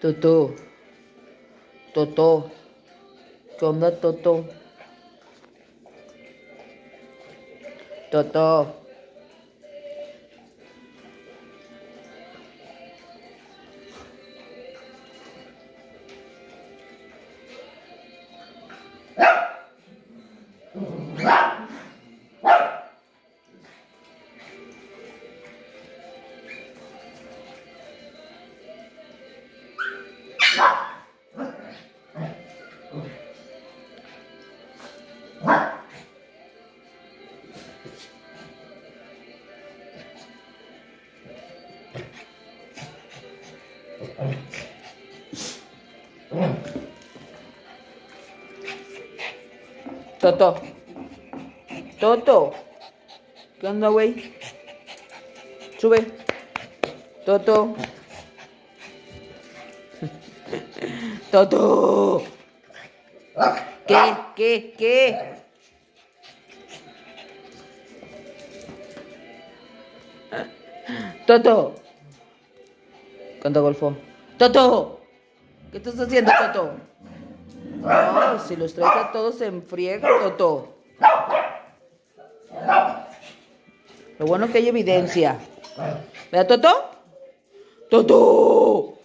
Toto. Toto. ¿Qué onda, Toto? Toto. Toto. Toto. ¿Qué onda, güey? Sube. Toto. Toto. ¿Qué? ¿Qué? ¿Qué? Toto. Canta golfo. Toto. ¿Qué estás haciendo, Toto? No, si los traes a todos en friega, Toto. Lo bueno que hay evidencia. ¿Verdad, Toto? ¡Toto!